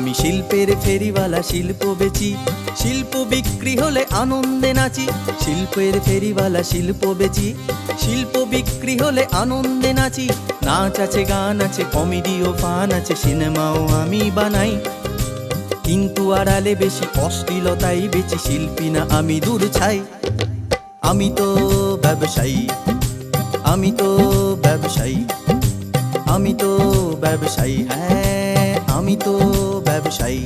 আমি শিল্পের ফেরিওয়ালা শিল্প বেচি। শিল্প বিক্রি হলে আনন্দে নাচি। শিল্পের ফেরিওয়ালা শিল্প বেচি। শিল্প বিক্রি হলে আনন্দে নাচি। নাচ আছে, গান আছে, কমেডি ও ফান আছে, সিনেমাও আমি বানাই। কিন্তু আড়ালে বেশি অশ্লীলতাই বেশি শিল্পী না আমি দূর ছাই। আমি তো ব্যবসায়ী। আমি তো ব্যবসায়ী। আমি তো ব্যবসায়ী হ্যাঁ। আমি তো ব্যবসায়ী।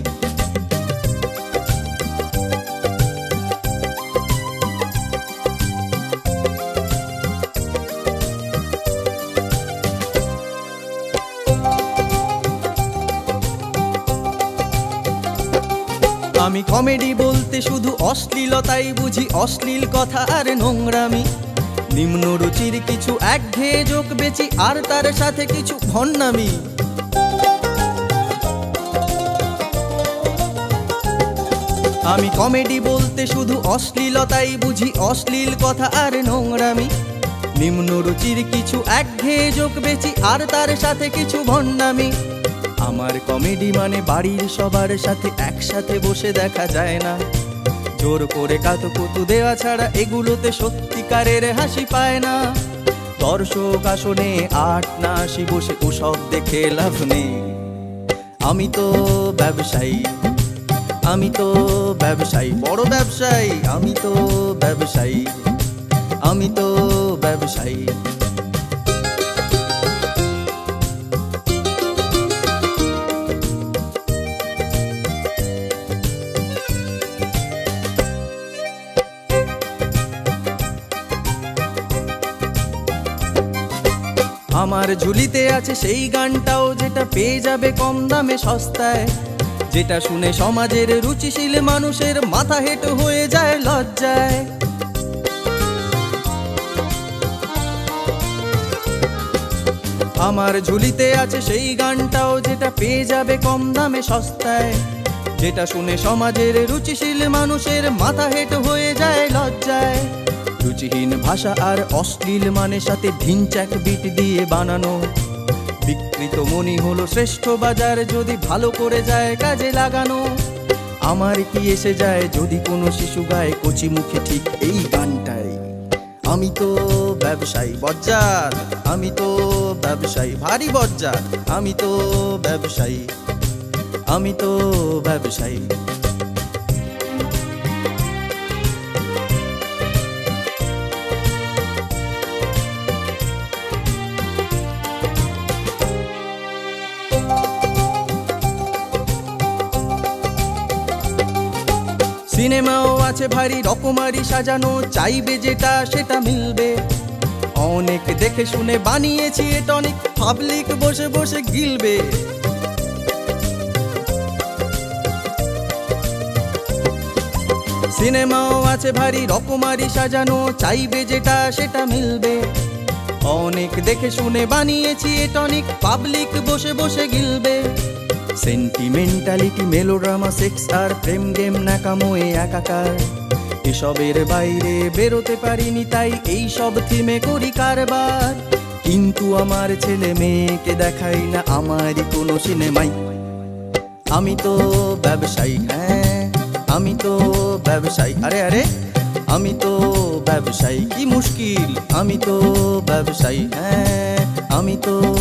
আমি কমেডি বলতে শুধু অশ্লীলতাই বুঝি, অশ্লীল কথা আর নোংরামি। নিম্ন রুচির কিছু একঘেয়ে যোগ বেচি, আর তার সাথে কিছু ভণ্ডামি। আমি কমেডি বলতে শুধু অশ্লীলতাই বুঝি, অশ্লীল কথা আর নোংরামি। নিম্ন রুচির কিছু একঘেয়ে যোগ বেচি, আর তার সাথে কিছু ভণ্ডামি। আমার কমেডি মানে বাড়ির সবার সাথে একসাথে বসে দেখা যায় না। জোর করে কাতুকুতু দেওয়া ছাড়া এগুলোতে সত্যিকারের হাসি পায় না। দর্শক আসনে আট না আসি বসে ওসব দেখে লাভ নেই। আমি তো ব্যবসায়ী। আমি তো ব্যবসায়ী। বড় ব্যবসায়ী, আমি তো ব্যবসায়ী। আমি তো ব্যবসায়ী। আমার ঝুলিতে আছে সেই গানটাও যেটা পেয়ে যাবে কম দামে সস্তায়। যেটা শুনে সমাজের রুচিশীল মানুষের মাথা হেঁটো হয়ে যায় লজ্জায়। আমার ঝুলিতে আছে সেই গানটাও যেটা পেয়ে যাবে কম দামে সস্তায়। যেটা শুনে সমাজের রুচিশীল মানুষের মাথা হেঁটো হয়ে যায় লজ্জায়। রুচিহীন ভাষা আর অশ্লীল মানের সাথে ঢিনচাক বিট দিয়ে বানানো। বিকৃত মনি হলো শ্রেষ্ঠ বাজার, যদি ভালো করে যায় কাজে লাগানো। আমার কি এসে যায় যদি কোনো শিশু গায়ে কচি মুখে ঠিক এই গানটাই। আমি তো ব্যবসায়ী বজ্জাত, আমি তো ব্যবসায়ী ভারী বজ্জাত, আমি তো ব্যবসায়ী, আমি তো ব্যবসায়ী। সিনেমাও আছে ভারী, রকমারি সাজানো, চাইবে যেটা সেটা মিলবে। অনেক দেখে শুনে বানিয়েছি এটা অনেক পাবলিক বসে বসে গিলবে। সিনেমাও আছে ভারী, রকমারি সাজানো, চাইবে যেটা সেটা মিলবে। অনেক দেখে শুনে বানিয়েছি এটা অনেক পাবলিক বসে বসে গিলবে। সেন্টিমেন্টালিটি মেলোড্রামা সেক্স আর প্রেম গেম নাকামোয়ে একাকার। এসবের বাইরে বেরোতে পারিনি তাই এই সব থিমে করি কারবার। কিন্তু আমার ছেলে মেয়েকে দেখাই না আমারই কোনো সিনেমাই। আমি তো ব্যবসায়ী হ্যাঁ আমি তো ব্যবসায়ী, আরে আরে, আমি তো ব্যবসায়ী, কি মুশকিল। আমি তো ব্যবসায়ী হ্যাঁ আমি তো